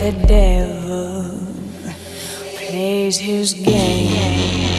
the devil plays his game.